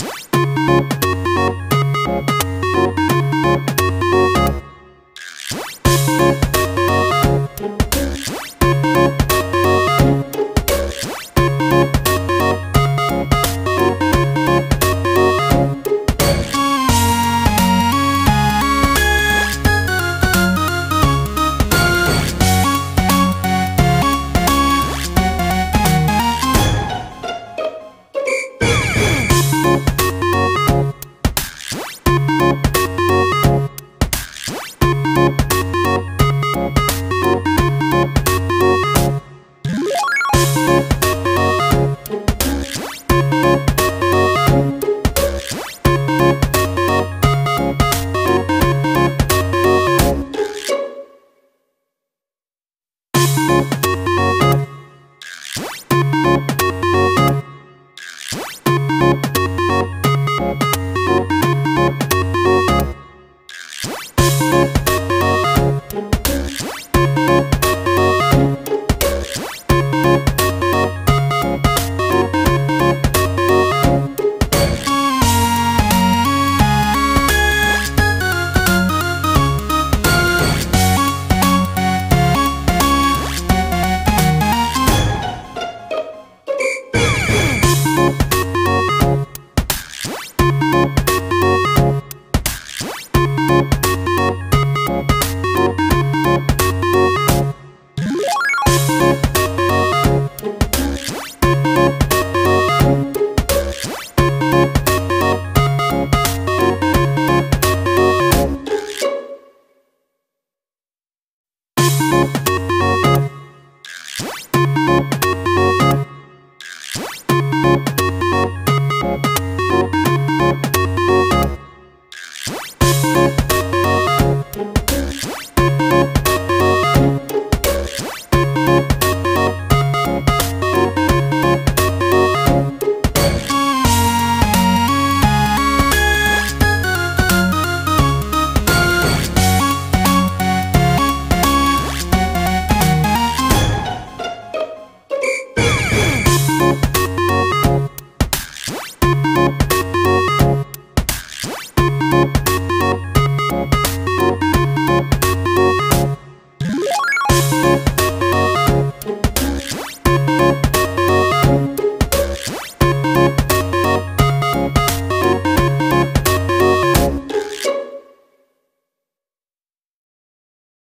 What?